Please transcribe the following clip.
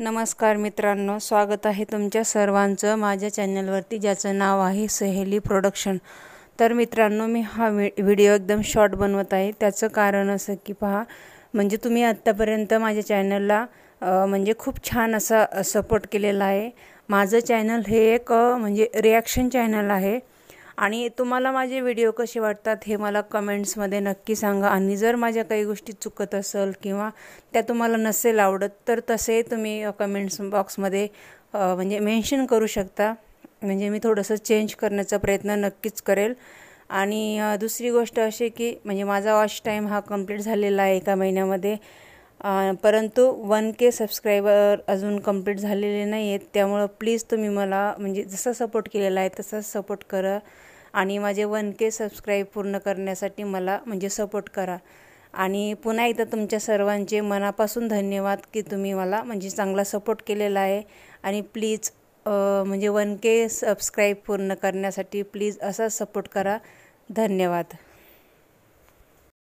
नमस्कार मित्रांनो स्वागत आहे तुमच्या सर्वांचं माझ्या चॅनलवरती ज्याचं नाव आहे सहेली प्रोडक्शन. तर मित्रांनो मी हा वि व्हिडिओ एकदम शॉर्ट बनवत आहे. त्याचं कारण असं की पहा म्हणजे तुम्ही आत्तापर्यंत माझ्या चॅनलला म्हणजे खूप छान असा सपोर्ट केलेला आहे. माझं चॅनल हे एक म्हणजे रिॲक्शन चॅनल आहे. आणि तुम्हाला माझे व्हिडिओ कसे वाटतात हे मला कमेंट्समध्ये नक्की सांगा. आणि जर माझ्या काही गोष्टी चुकत असेल किंवा त्या तुम्हाला नसेल आवडत तर तसे तुम्ही कमेंट्स बॉक्समध्ये म्हणजे मेन्शन करू शकता. म्हणजे मी थोडंसं चेंज करण्याचा प्रयत्न नक्कीच करेल. आणि दुसरी गोष्ट अशी की म्हणजे माझा वॉच टाईम हा कंप्लीट झालेला आहे एका महिन्यामध्ये. परंतु वन के सबस्क्रायबर अजून कंप्लीट झालेले नाही आहेत त्यामुळं प्लीज तुम्ही मला म्हणजे जसा सपोर्ट केलेला आहे तसाच सपोर्ट करा. आणि माझे वन के सबस्क्राईब पूर्ण करण्यासाठी मला म्हणजे सपोर्ट करा. आणि पुन्हा एकदा तुमच्या सर्वांचे मनापासून धन्यवाद की तुम्ही मला म्हणजे चांगला सपोर्ट केलेला आहे. आणि प्लीज म्हणजे वन के सबस्क्राईब पूर्ण करण्यासाठी प्लीज असा सपोर्ट करा. धन्यवाद.